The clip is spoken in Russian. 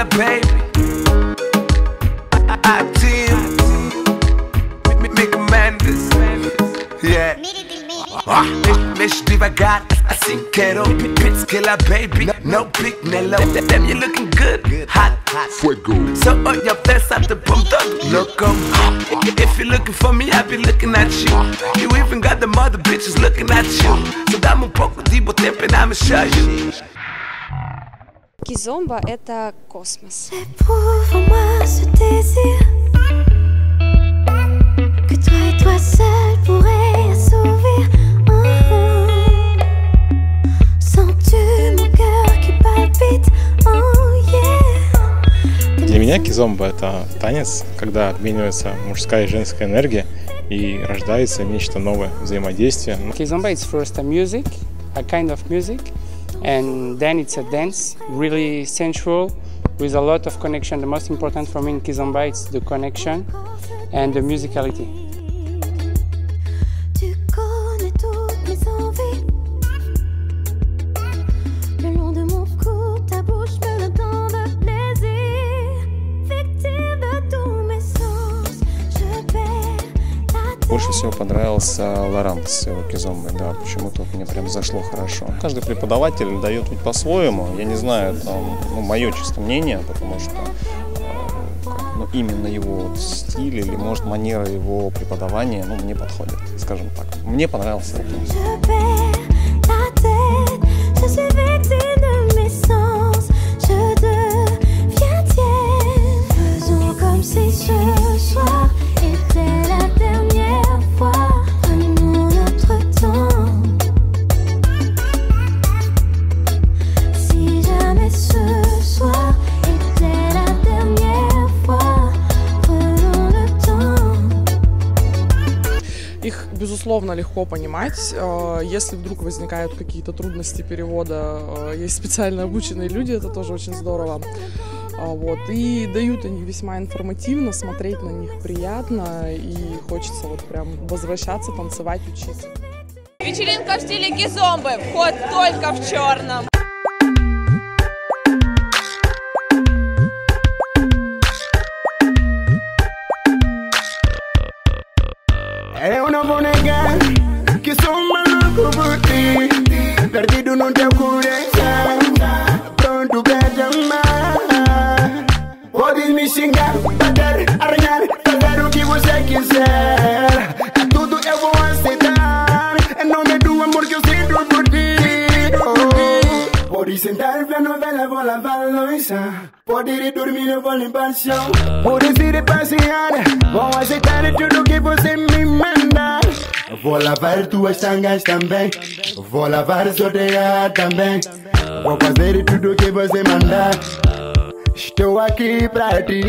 Nana baby. I team. Make Yeah. Mesh Pits killer baby, no big nello. Damn you looking good, hot, Fuego. So on your face at the punto Look if you looking for me I be looking at you. You even got the mother bitches looking at you. So dame un poco de bom and I'ma show you. Кизомба – это космос. Oh? Oh. Для меня кизомба – это танец, когда обменивается мужская и женская энергия и рождается нечто новое, взаимодействие. Kizomba is first a music, a kind of music, and then it's a dance, really sensual, with a lot of connection. The most important for me in Kizomba is the connection and the musicality. Больше всего понравился Лорант с его кизомбой, да, почему-то мне прям зашло хорошо. Каждый преподаватель дает ведь по-своему, я не знаю, там, ну, мое чисто мнение, потому что э, ну, именно его вот стиль или, может, манера его преподавания, ну, мне подходит, скажем так. Мне понравился Их, безусловно, легко понимать. Э, Если вдруг возникают какие-то трудности перевода, э, есть специально обученные люди, это тоже очень здорово. А, Вот. И дают они весьма информативно, смотреть на них приятно, и хочется вот прям возвращаться, танцевать, учиться. Вечеринка в стиле кизомбы. Вход только в черном. É una buona negar que son maluco por ti Perdido no teu coração Pronto pra te amar Podes me xingar, bater, arranhar Fazer o que você quiser. Tudo eu vou aceitar Em nome do amor que eu sinto por ti. Podes sentar, ver novela, vou lavar louça. Pode ir dormir, eu vou limpar o chão. Podes ir passear Vou aceitar tudo que você me Vou lavar tuas tangas também. Vou lavar sua teia também. Vou fazer tudo o que você mandar. Estou aqui pra ti